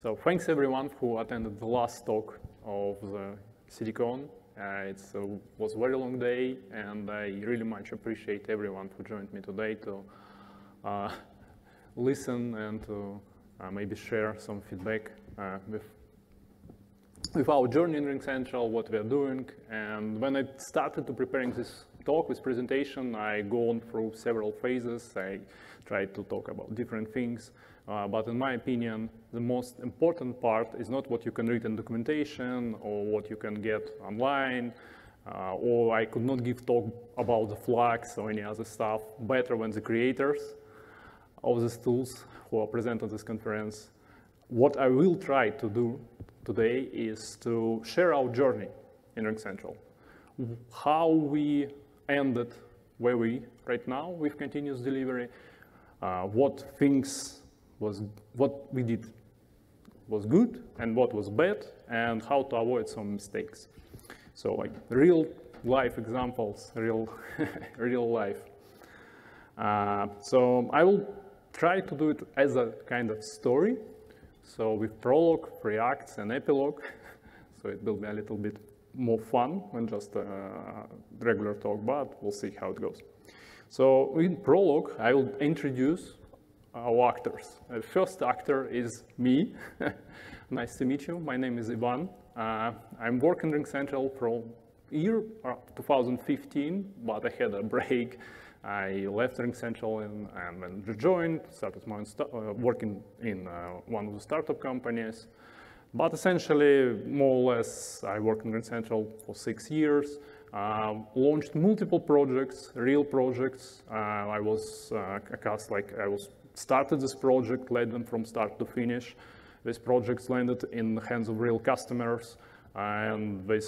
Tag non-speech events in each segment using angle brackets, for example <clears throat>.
So thanks everyone who attended the last talk of the CDCon. Uh, it uh, was a very long day and I really much appreciate everyone who joined me today to uh, <laughs> listen and to uh, maybe share some feedback uh, with, with our journey in RingCentral, what we are doing. And when I started to preparing this talk, this presentation, I go on through several phases. I tried to talk about different things. Uh, but in my opinion, the most important part is not what you can read in documentation or what you can get online, uh, or I could not give talk about the flags or any other stuff better when the creators of these tools who are present at this conference. What I will try to do today is to share our journey in RingCentral, how we ended where we right now with continuous delivery, uh, what things was what we did was good and what was bad and how to avoid some mistakes. So like real life examples, real, <laughs> real life. Uh, so I will try to do it as a kind of story. So with prologue, reacts, and epilogue. <laughs> so it will be a little bit more fun than just a regular talk, but we'll see how it goes. So in prologue, I will introduce our actors. The first actor is me. <laughs> nice to meet you. My name is Ivan. Uh, I'm working in Central from year uh, 2015, but I had a break. I left RingCentral and, and then rejoined, started my uh, working in uh, one of the startup companies. But essentially, more or less, I worked in RingCentral for six years, uh, launched multiple projects, real projects. Uh, I was uh, cast like I was started this project, led them from start to finish. These projects landed in the hands of real customers and with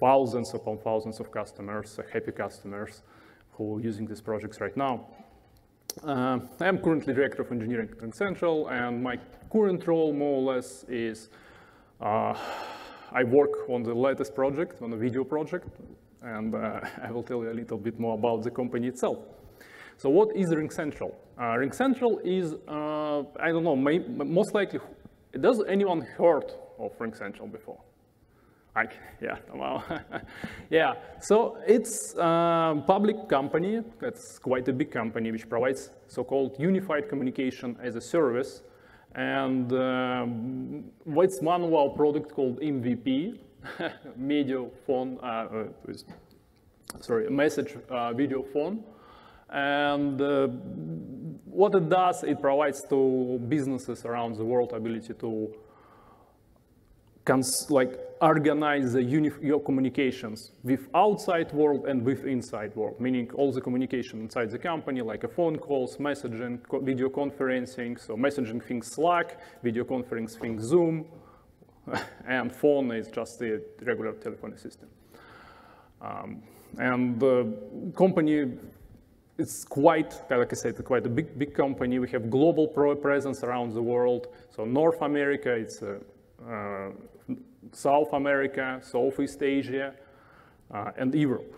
thousands upon thousands of customers, happy customers who are using these projects right now. Uh, I am currently Director of Engineering at RingCentral and my current role more or less is uh, I work on the latest project, on a video project, and uh, <laughs> I will tell you a little bit more about the company itself. So what is RingCentral? Uh, RingCentral is, uh, I don't know, may, most likely, does anyone heard of RingCentral before? I, <laughs> yeah, well, <laughs> yeah. So it's a public company. that's quite a big company which provides so-called unified communication as a service. And um, it's one of our products called MVP, media <laughs> phone, uh, uh sorry, message uh, video phone. And uh, what it does, it provides to businesses around the world ability to like organize the your communications with outside world and with inside world, meaning all the communication inside the company, like a phone calls, messaging, video conferencing. So messaging things Slack, video conferencing things Zoom, <laughs> and phone is just the regular telephone system. Um, and the company it's quite, like I said, quite a big, big company. We have global presence around the world. So North America, it's uh, uh, South America, Southeast Asia, uh, and Europe.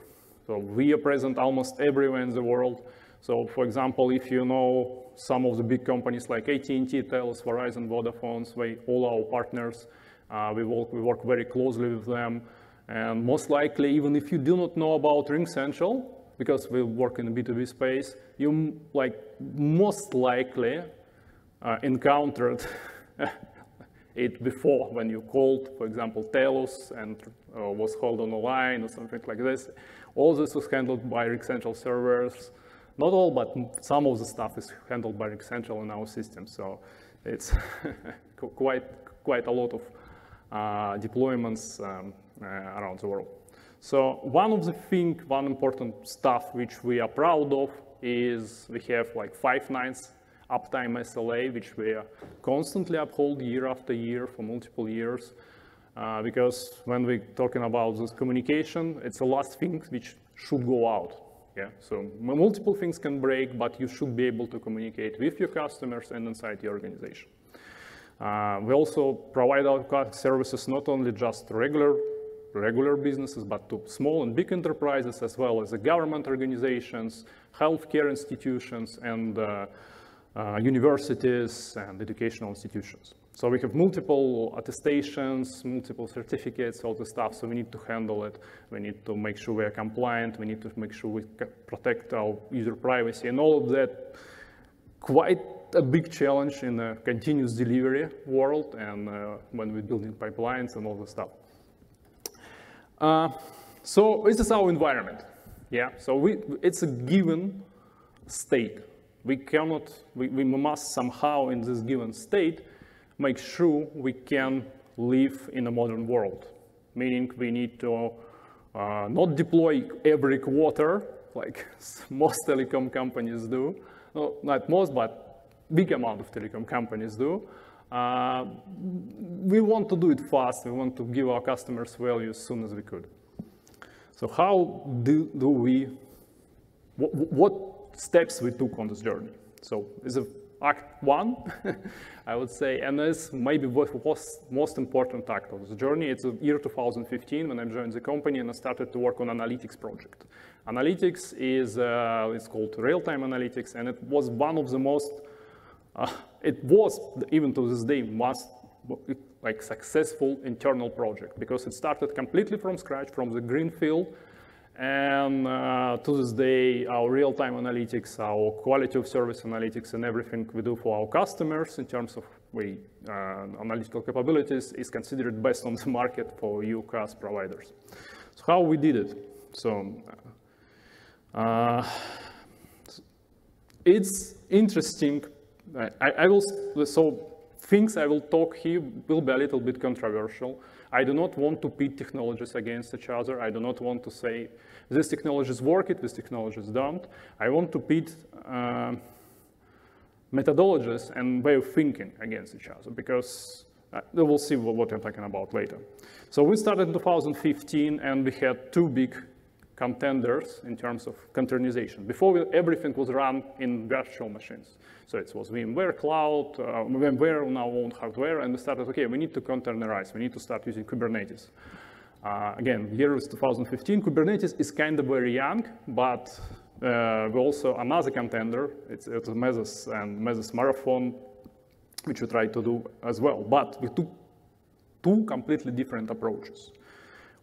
So we are present almost everywhere in the world. So for example, if you know some of the big companies like AT&T, Telus, Verizon, Vodafone, we, all our partners, uh, we, work, we work very closely with them. And most likely, even if you do not know about RingCentral, because we work in the B2B space, you like most likely uh, encountered <laughs> it before when you called, for example, Telus and uh, was held on the line or something like this. All this was handled by RingCentral servers. Not all, but some of the stuff is handled by RingCentral in our system. So it's <laughs> quite, quite a lot of uh, deployments um, uh, around the world. So one of the thing, one important stuff which we are proud of is we have like five nines uptime SLA, which we constantly uphold year after year for multiple years. Uh, because when we're talking about this communication, it's the last thing which should go out. Yeah, so multiple things can break, but you should be able to communicate with your customers and inside your organization. Uh, we also provide our services not only just regular regular businesses, but to small and big enterprises, as well as the government organizations, healthcare institutions, and uh, universities and educational institutions. So we have multiple attestations, multiple certificates, all the stuff, so we need to handle it. We need to make sure we are compliant. We need to make sure we protect our user privacy and all of that. Quite a big challenge in a continuous delivery world and uh, when we're building pipelines and all the stuff. Uh, so this is our environment. Yeah, so we, it's a given state. We cannot, we, we must somehow in this given state make sure we can live in a modern world. Meaning we need to uh, not deploy every quarter like <laughs> most telecom companies do. No, not most, but big amount of telecom companies do. Uh, we want to do it fast. We want to give our customers value as soon as we could. So how do, do we, what, what steps we took on this journey? So is it act one, <laughs> I would say, and this maybe was most important act of the journey. It's the year 2015 when I joined the company and I started to work on analytics project. Analytics is, uh, it's called real-time analytics, and it was one of the most, uh, it was, even to this day, most like successful internal project because it started completely from scratch, from the greenfield, and uh, to this day, our real-time analytics, our quality of service analytics, and everything we do for our customers in terms of we, uh, analytical capabilities is considered best on the market for UCaaS providers. So how we did it? So uh, it's interesting. I, I will so things I will talk here will be a little bit controversial. I do not want to pit technologies against each other. I do not want to say these technologies work it, these technologies don't. I want to pit uh, methodologies and way of thinking against each other because uh, we'll see what, what I'm talking about later. So we started in 2015 and we had two big contenders in terms of containerization. Before we, everything was run in virtual machines. So it was VMware Cloud, uh, VMware on our own hardware, and we started, okay, we need to containerize, we need to start using Kubernetes. Uh, again, year is 2015. Kubernetes is kind of very young, but uh, we also another contender. It's, it's Mesos and Mesos Marathon, which we tried to do as well. But we took two completely different approaches.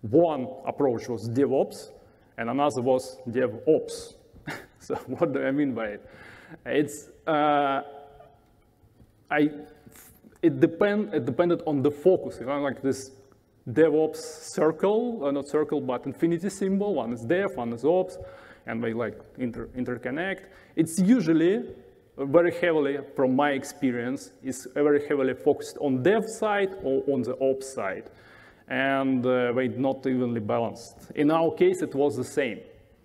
One approach was DevOps, and another was DevOps. <laughs> so what do I mean by it? It's uh, I it depend it depended on the focus. You know, like this DevOps circle, uh, not circle, but infinity symbol. One is dev, one is ops, and they like inter interconnect. It's usually very heavily, from my experience, is very heavily focused on dev side or on the ops side. And uh, they not evenly balanced. In our case, it was the same.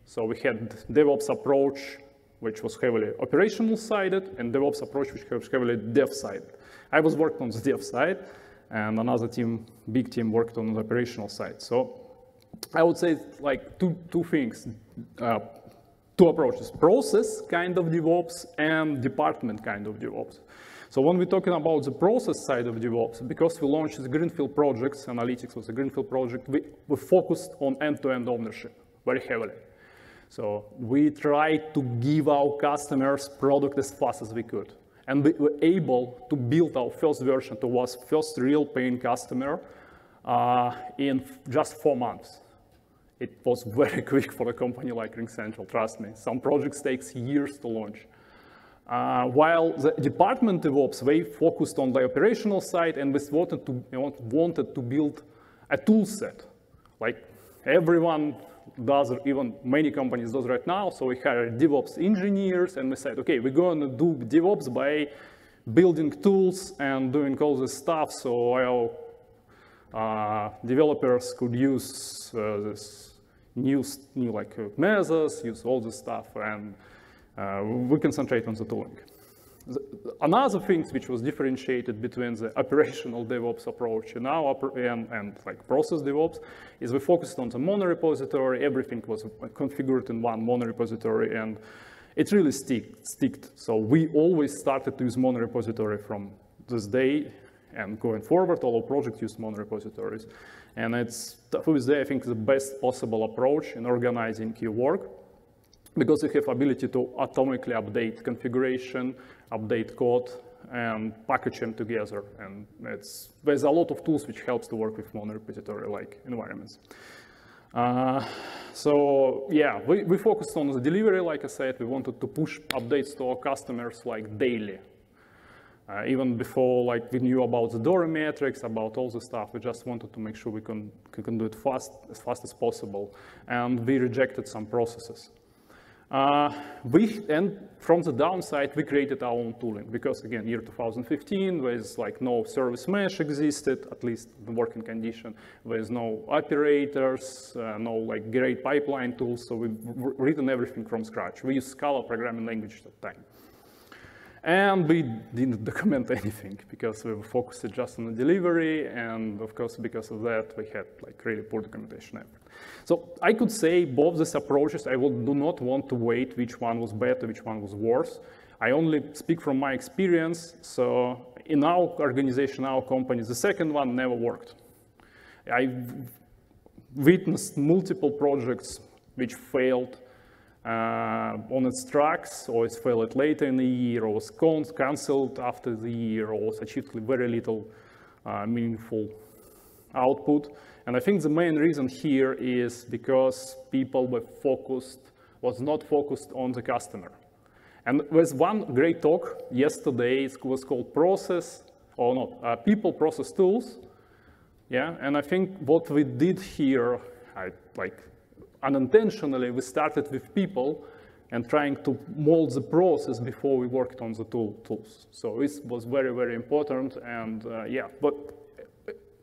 So we had DevOps approach, which was heavily operational sided, and DevOps approach, which was heavily dev sided. I was working on the dev side, and another team, big team, worked on the operational side. So I would say like two, two things, uh, two approaches, process kind of DevOps and department kind of DevOps. So when we're talking about the process side of DevOps, because we launched the Greenfield projects, analytics was a Greenfield project, we, we focused on end-to-end -end ownership very heavily. So we tried to give our customers product as fast as we could and we were able to build our first version towards first real paying customer uh, in just four months. It was <laughs> very quick for a company like RingCentral, trust me. Some projects takes years to launch. Uh, while the department DevOps, they focused on the operational side and we wanted to, wanted to build a tool set. Like everyone does, even many companies does right now. So we hired DevOps engineers and we said, okay, we're going to do DevOps by building tools and doing all this stuff so our uh, developers could use uh, this new, new like Mesos, use all this stuff, and uh, we concentrate on the tooling another thing which was differentiated between the operational DevOps approach and our and, and like process DevOps is we focused on the monorepository. Everything was configured in one monorepository, and it really stick, sticked. So we always started to use monorepository from this day and going forward. All our projects use monorepositories, and it's to this day I think the best possible approach in organizing your work because you have ability to atomically update configuration, update code and package them together. And it's, there's a lot of tools which helps to work with monorepository-like environments. Uh, so yeah, we, we focused on the delivery, like I said, we wanted to push updates to our customers like daily. Uh, even before like we knew about the DORA metrics, about all the stuff, we just wanted to make sure we can, we can do it fast, as fast as possible. And we rejected some processes. Uh, we, and from the downside, we created our own tooling because again, year 2015, there's like no service mesh existed, at least the working condition. There's no operators, uh, no like great pipeline tools. So we've written everything from scratch. We use Scala programming language at the time. And we didn't <laughs> document anything because we were focused just on the delivery. And of course, because of that, we had like really poor documentation effort. So I could say both these approaches, I will, do not want to wait which one was better, which one was worse. I only speak from my experience. So in our organization, our company, the second one never worked. I witnessed multiple projects which failed uh, on its tracks, or it failed later in the year, or was cancelled after the year, or was achieved very little uh, meaningful output. And I think the main reason here is because people were focused, was not focused on the customer. And there's one great talk yesterday, it was called Process, or not, uh, People Process Tools. Yeah, and I think what we did here, I, like unintentionally, we started with people and trying to mold the process before we worked on the tool, tools. So this was very, very important. And uh, yeah, but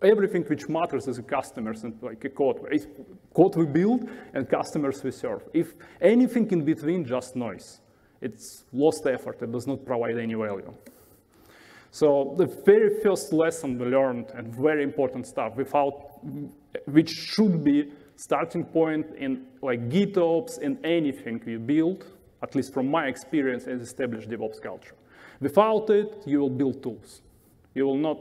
everything which matters is customers and like a code. It's code we build and customers we serve. If anything in between, just noise. It's lost effort. It does not provide any value. So the very first lesson we learned and very important stuff without, which should be starting point in like GitOps and anything you build, at least from my experience, is established DevOps culture. Without it, you will build tools. You will not,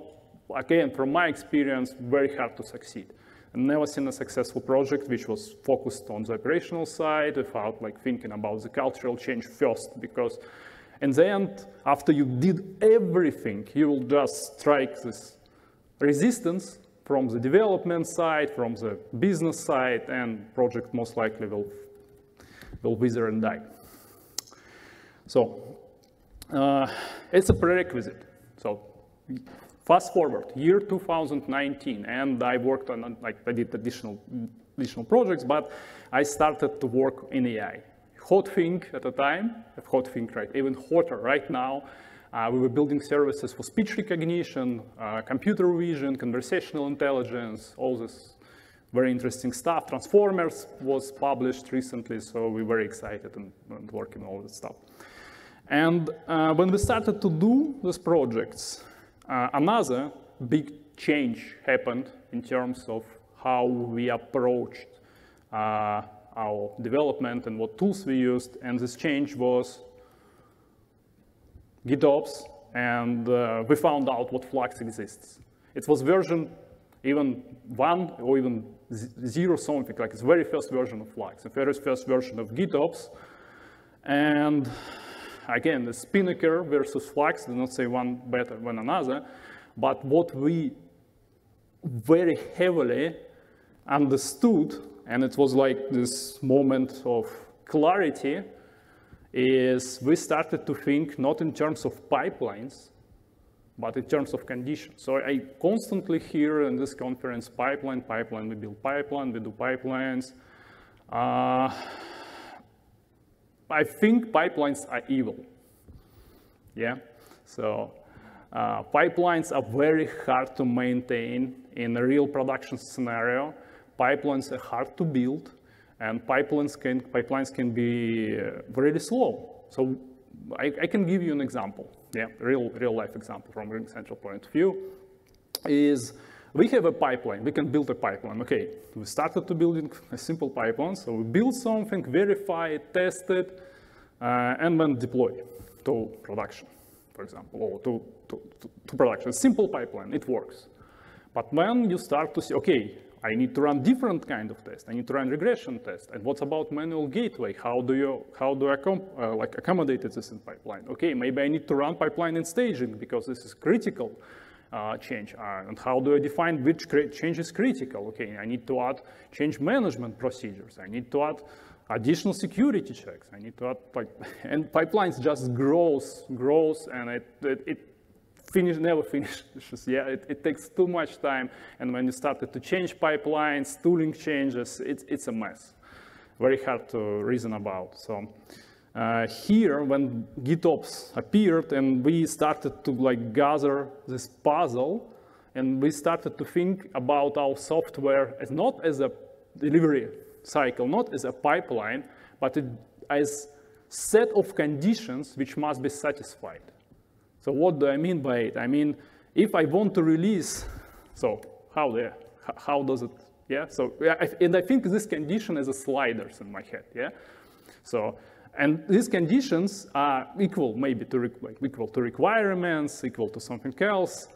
again, from my experience, very hard to succeed. I've never seen a successful project which was focused on the operational side without like thinking about the cultural change first, because in the end, after you did everything, you will just strike this resistance from the development side, from the business side, and project most likely will, will wither and die. So uh, it's a prerequisite. So fast forward, year 2019, and I worked on, like I did additional, additional projects, but I started to work in AI. Hot thing at the time, hot thing, right, even hotter right now, uh, we were building services for speech recognition, uh, computer vision, conversational intelligence, all this very interesting stuff. Transformers was published recently, so we were very excited and, and working on all this stuff. And uh, when we started to do these projects, uh, another big change happened in terms of how we approached uh, our development and what tools we used. And this change was GitOps, and uh, we found out what Flux exists. It was version even one or even zero something, like it's very first version of Flux, the very first version of GitOps. And again, the Spinnaker versus Flux, do not say one better than another, but what we very heavily understood, and it was like this moment of clarity, is we started to think not in terms of pipelines, but in terms of conditions. So I constantly hear in this conference, pipeline, pipeline, we build pipeline, we do pipelines. Uh, I think pipelines are evil. Yeah, so uh, pipelines are very hard to maintain in a real production scenario. Pipelines are hard to build. And pipelines can, pipelines can be uh, really slow. So I, I, can give you an example, yeah, real, real life example from RingCentral point of view, is we have a pipeline, we can build a pipeline. Okay, we started to building a simple pipeline, so we build something, verify it, test it, uh, and then deploy to production, for example, or to, to, to, to production. Simple pipeline, it works. But when you start to see, okay, I need to run different kind of test. I need to run regression test. And what's about manual gateway? How do you how do I uh, like accommodate this in pipeline? Okay, maybe I need to run pipeline in staging because this is critical uh, change. Uh, and how do I define which change is critical? Okay, I need to add change management procedures. I need to add additional security checks. I need to add like <laughs> and pipelines just grows grows and it it, it finish, never <laughs> finishes. Yeah, it, it, takes too much time. And when you started to change pipelines, tooling changes, it's, it's a mess. Very hard to reason about. So uh, here, when GitOps appeared and we started to like gather this puzzle, and we started to think about our software as not as a delivery cycle, not as a pipeline, but it, as set of conditions which must be satisfied. So what do I mean by it? I mean, if I want to release, so how there, how does it, yeah? So, and I think this condition is a sliders in my head, yeah? So, and these conditions are equal maybe to, like, equal to requirements, equal to something else.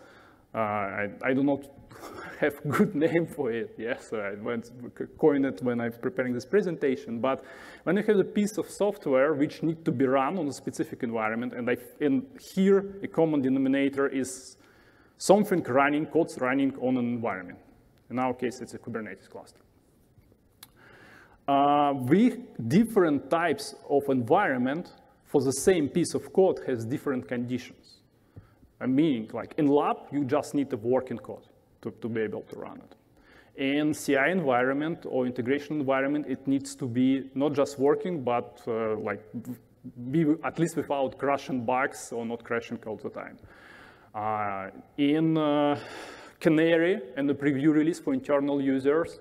Uh, I, I do not <laughs> have good name for it. Yes, I went coined it when I'm preparing this presentation. But when you have a piece of software which need to be run on a specific environment, and, I, and here a common denominator is something running, codes running on an environment. In our case, it's a Kubernetes cluster. Uh, we different types of environment for the same piece of code has different conditions. I mean, like in lab, you just need a working code to, to be able to run it. In CI environment or integration environment, it needs to be not just working, but uh, like be at least without crashing bugs or not crashing all the time. Uh, in uh, Canary and the preview release for internal users,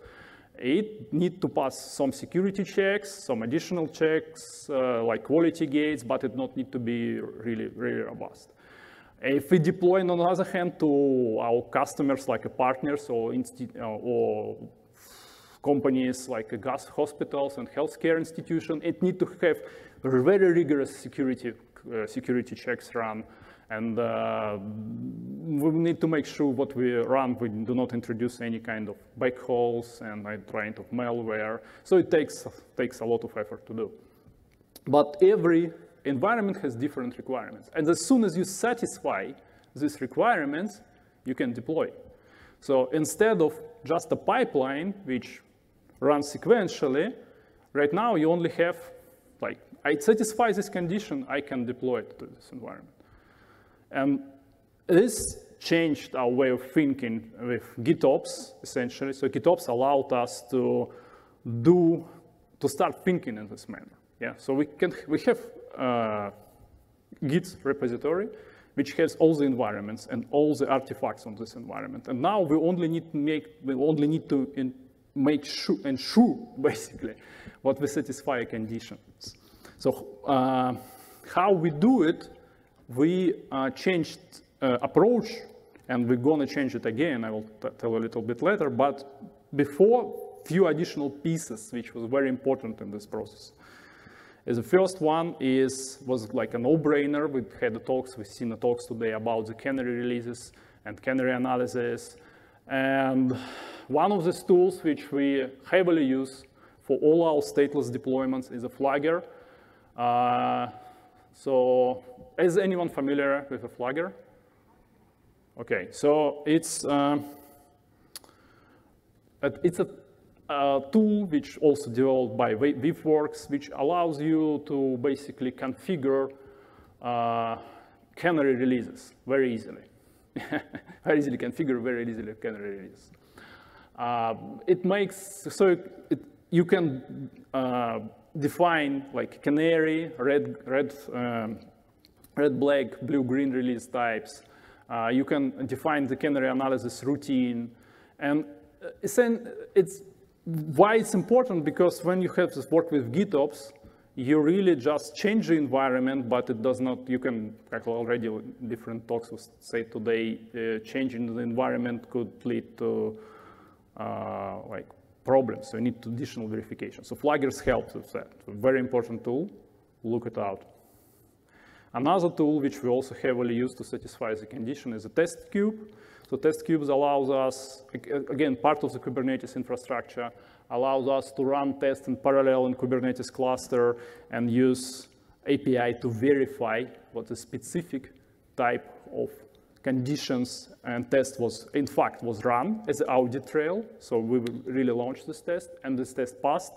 it need to pass some security checks, some additional checks, uh, like quality gates, but it not need to be really, really robust. If we deploy, on the other hand, to our customers like partners or, uh, or companies like gas hospitals and healthcare institutions, it need to have very rigorous security, uh, security checks run. And uh, we need to make sure what we run, we do not introduce any kind of backholes and kind of malware. So it takes, takes a lot of effort to do. But every environment has different requirements. And as soon as you satisfy these requirements, you can deploy. So instead of just a pipeline which runs sequentially, right now you only have, like, I satisfy this condition, I can deploy it to this environment. And this changed our way of thinking with GitOps, essentially. So GitOps allowed us to do, to start thinking in this manner. Yeah, so we can, we have Git repository, which has all the environments and all the artifacts on this environment. And now we only need to make, we only need to in, make sure, ensure, <laughs> basically, what we satisfy conditions. So uh, how we do it, we uh, changed uh, approach, and we're gonna change it again. I will tell a little bit later, but before, few additional pieces, which was very important in this process. The first one is was like a no-brainer. We had talks, we've seen the talks today about the canary releases and canary analysis. And one of these tools which we heavily use for all our stateless deployments is a Flagger. Uh, so is anyone familiar with a Flagger? Okay, so it's, uh, it's a a tool which also developed by Weaveworks, which allows you to basically configure uh, canary releases very easily. <laughs> very easily configure very easily canary release. Uh, it makes, so it, you can uh, define like canary, red, red, um, red, black, blue, green release types. Uh, you can define the canary analysis routine. And uh, it's why it's important, because when you have this work with GitOps, you really just change the environment, but it does not, you can, already different talks will say today, uh, changing the environment could lead to uh, like problems. So you need additional verification. So Flaggers helps with that. Very important tool, look it out. Another tool which we also heavily use to satisfy the condition is a Testkube. So Testkubes allows us, again, part of the Kubernetes infrastructure, allows us to run tests in parallel in Kubernetes cluster and use API to verify what the specific type of conditions and test was, in fact, was run as an audit trail. So we really launched this test and this test passed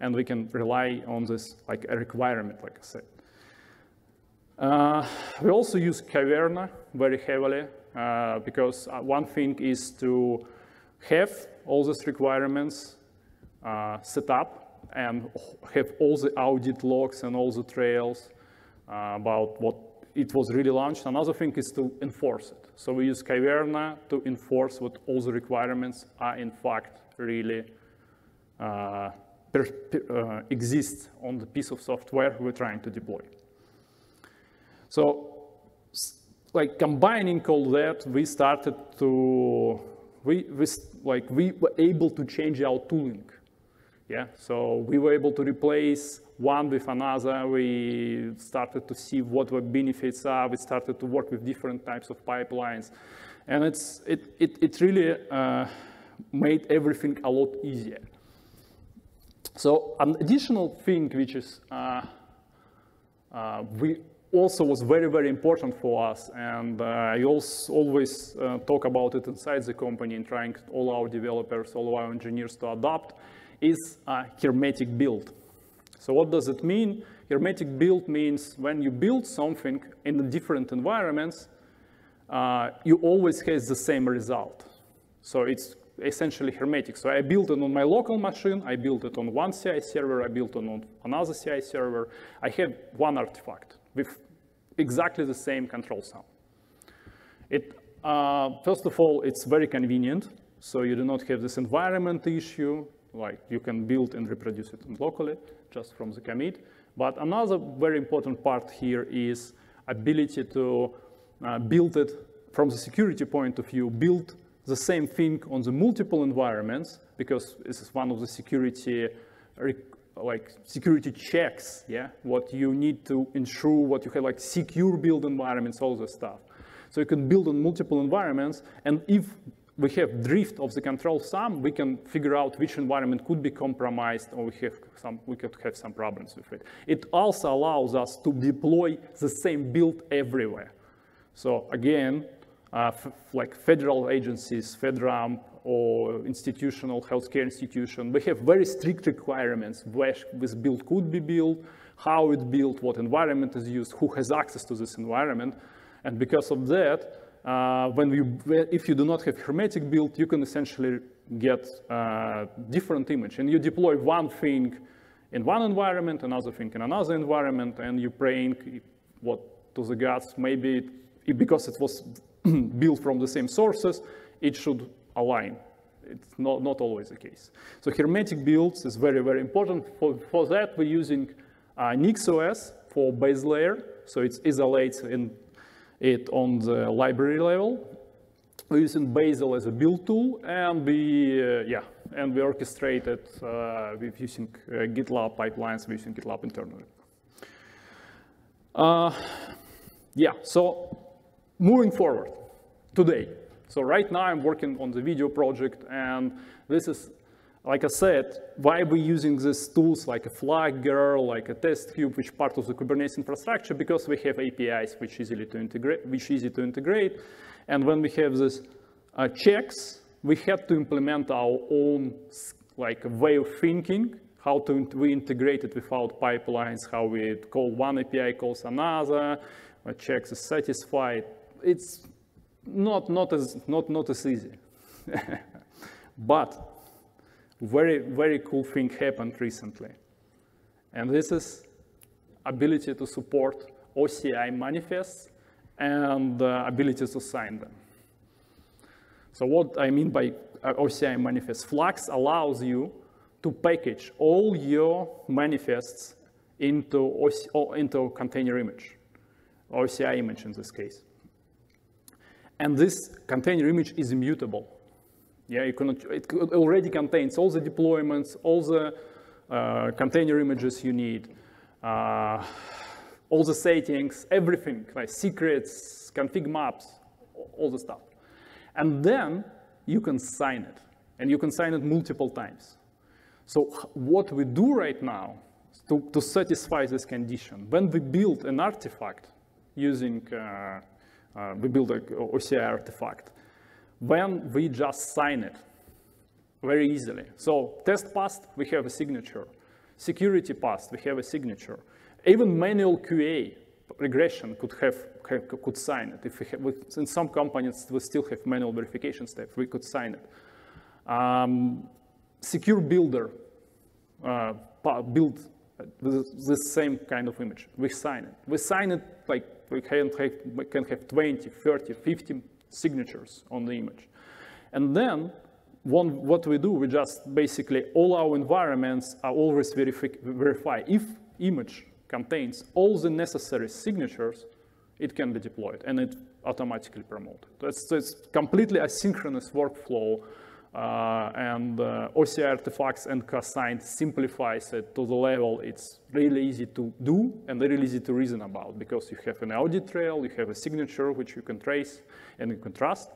and we can rely on this like a requirement, like I said. Uh, we also use Kyverno very heavily because uh, one thing is to have all these requirements uh, set up and have all the audit logs and all the trails uh, about what it was really launched. Another thing is to enforce it. So we use Kyverno to enforce what all the requirements are in fact really uh, per, per, uh, exist on the piece of software we're trying to deploy. So like combining all that, we started to, we, we, like, we were able to change our tooling. Yeah, so we were able to replace one with another. We started to see what the benefits are. We started to work with different types of pipelines. And it's, it, it, it really uh, made everything a lot easier. So an additional thing which is uh, uh, we also was very, very important for us. And uh, I also always uh, talk about it inside the company and trying all our developers, all our engineers to adopt is a hermetic build. So what does it mean? Hermetic build means when you build something in different environments, uh, you always have the same result. So it's essentially hermetic. So I built it on my local machine, I built it on one CI server, I built it on another CI server. I have one artifact with exactly the same control sum. It, uh, first of all, it's very convenient. So you do not have this environment issue, like you can build and reproduce it locally just from the commit. But another very important part here is ability to uh, build it from the security point of view, build the same thing on the multiple environments, because this is one of the security like security checks, yeah, what you need to ensure, what you have like secure build environments, all this stuff. So you can build on multiple environments, and if we have drift of the control sum, we can figure out which environment could be compromised or we, have some, we could have some problems with it. It also allows us to deploy the same build everywhere. So again, uh, like federal agencies, FedRAMP, or institutional healthcare institution, we have very strict requirements where this build could be built, how it built, what environment is used, who has access to this environment. And because of that, uh, when you, if you do not have hermetic build, you can essentially get a different image. And you deploy one thing in one environment, another thing in another environment, and you praying what to the gods, maybe it, because it was <clears throat> built from the same sources, it should align. It's not, not always the case. So hermetic builds is very, very important. For, for that, we're using uh, NixOS for base layer. So it isolates in it on the library level. We're using Bazel as a build tool, and we, uh, yeah, and we orchestrate it uh, with using uh, GitLab pipelines, we're using GitLab internally. Uh, yeah, so moving forward, today, so right now I'm working on the video project and this is, like I said, why we're using these tools like a Flagger, like a Testkube, which part of the Kubernetes infrastructure, because we have APIs which easily to integrate, which easy to integrate. And when we have these uh, checks, we have to implement our own like way of thinking, how to we integrate it without pipelines, how we call one API calls another, checks is satisfied. It's not, not, as, not, not as easy. <laughs> but very, very cool thing happened recently. And this is ability to support OCI manifests and uh, ability to sign them. So what I mean by uh, OCI manifest, Flux allows you to package all your manifests into, OC, into a container image, OCI image in this case. And this container image is immutable. Yeah, you cannot, it already contains all the deployments, all the uh, container images you need, uh, all the settings, everything, like secrets, config maps, all the stuff. And then you can sign it. And you can sign it multiple times. So what we do right now to, to satisfy this condition, when we build an artifact using, uh, uh, we build an OCI artifact, when we just sign it very easily. So test passed, we have a signature. Security passed, we have a signature. Even manual QA regression could have, have could sign it. If we have, in some companies, we still have manual verification step. We could sign it. Um, secure builder uh, build the same kind of image. We sign it. We sign it like we can have, we can have 20, 30, 50 signatures on the image. And then one, what we do, we just basically, all our environments are always verify. If image contains all the necessary signatures, it can be deployed and it automatically promoted. That's, it's completely asynchronous workflow uh, and uh, OCI artifacts and cosign simplifies it to the level it's really easy to do and really easy to reason about because you have an audit trail, you have a signature which you can trace and you can trust.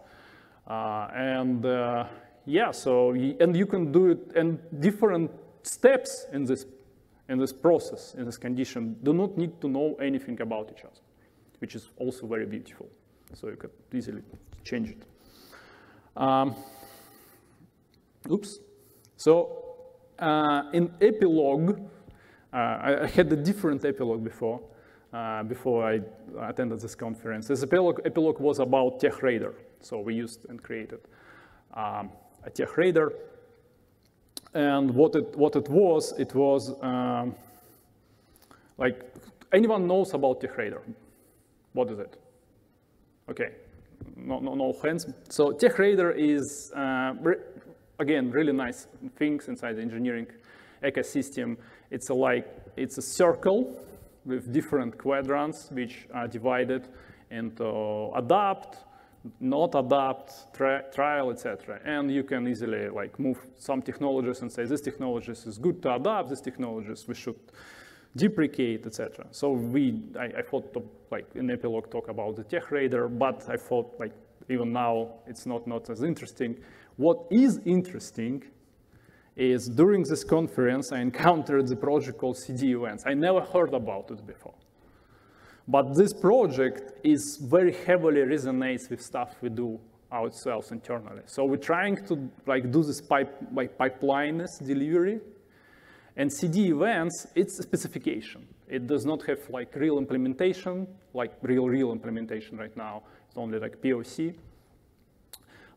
Uh, and uh, yeah, so, and you can do it, and different steps in this, in this process, in this condition, do not need to know anything about each other, which is also very beautiful. So you could easily change it. Um, oops. So uh, in epilogue, uh, I, had a different epilogue before, uh, before I attended this conference. This epilogue, epilogue was about TechRadar. So we used and created um, a TechRadar. And what it, what it was, it was um, like, anyone knows about TechRadar? What is it? Okay, no, no, no hands. So TechRadar is, uh, again, really nice things inside the engineering ecosystem. It's a like, it's a circle with different quadrants which are divided into uh, adapt, not adapt, tri trial, etc. And you can easily like move some technologies and say this technologies is good to adapt, this technologies we should deprecate, etc. So we, I, I thought to, like in epilogue talk about the tech radar, but I thought like even now it's not, not as interesting. What is interesting is during this conference I encountered the project called CD events. I never heard about it before. But this project is very heavily resonates with stuff we do ourselves internally. So we're trying to like do this pipe, like delivery. And CD events, it's a specification. It does not have like real implementation, like real, real implementation right now. It's only like POC.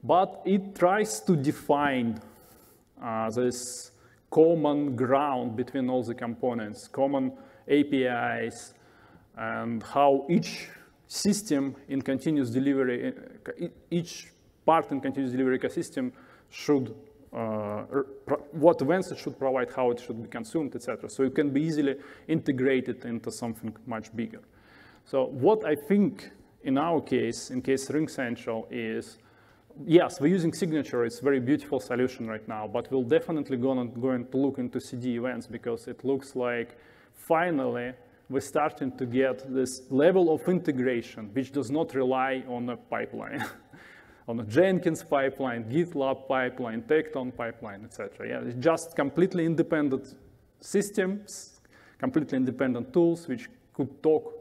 But it tries to define uh, this common ground between all the components, common APIs, and how each system in continuous delivery, each part in continuous delivery ecosystem should, uh, what events it should provide, how it should be consumed, etc. So it can be easily integrated into something much bigger. So what I think in our case, in case RingCentral, is yes, we're using signature. It's a very beautiful solution right now, but we'll definitely gonna, going to look into CD events because it looks like finally we're starting to get this level of integration, which does not rely on a pipeline, <laughs> on a Jenkins pipeline, GitLab pipeline, Tekton pipeline, etc. Yeah, it's just completely independent systems, completely independent tools, which could talk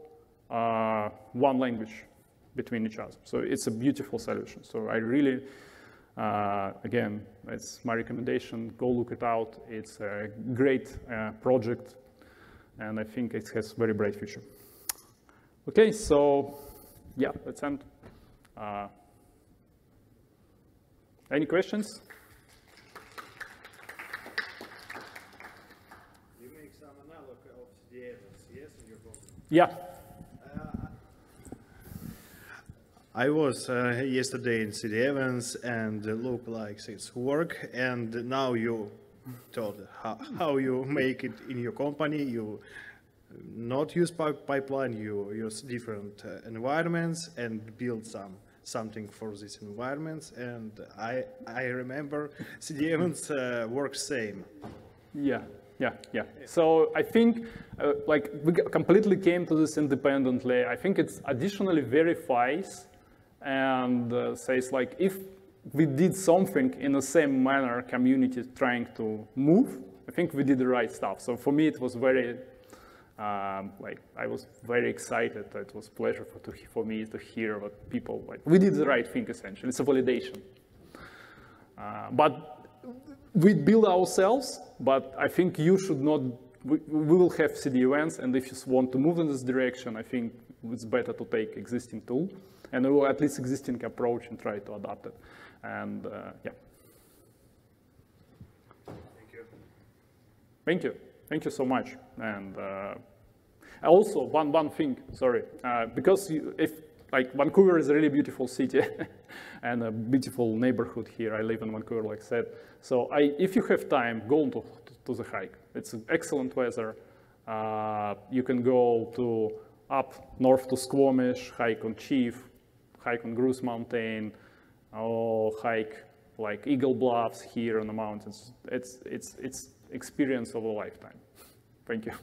uh, one language between each other. So it's a beautiful solution. So I really, uh, again, it's my recommendation. Go look it out. It's a great uh, project and I think it has very bright future. Okay, so yeah, let's end. Uh, any questions? You make some analog of the yes, in your book? Yeah. Uh, I was uh, yesterday in CD events and look like it's work and now you told how, how you make it in your company. You not use pipeline, you use different uh, environments and build some something for these environments. And I I remember CD events uh, works same. Yeah. Yeah, yeah. So I think uh, like we completely came to this independently. I think it's additionally verifies and uh, says like if we did something in the same manner community trying to move. I think we did the right stuff. So for me, it was very, um, like, I was very excited. It was pleasure for, to, for me to hear what people, like, we did the right thing essentially. It's a validation. Uh, but we build ourselves, but I think you should not, we, we will have CD events, and if you want to move in this direction, I think it's better to take existing tool, and or at least existing approach and try to adapt it. And uh, yeah. Thank you. Thank you. Thank you so much. And uh, also, one, one thing, sorry, uh, because you, if like Vancouver is a really beautiful city <laughs> and a beautiful neighborhood here. I live in Vancouver, like I said. So I, if you have time, go to, to the hike. It's excellent weather. Uh, you can go to up north to Squamish, hike on Chief, hike on Grouse Mountain, or hike like Eagle Bluffs here on the mountains. It's, it's, it's experience of a lifetime. Thank you.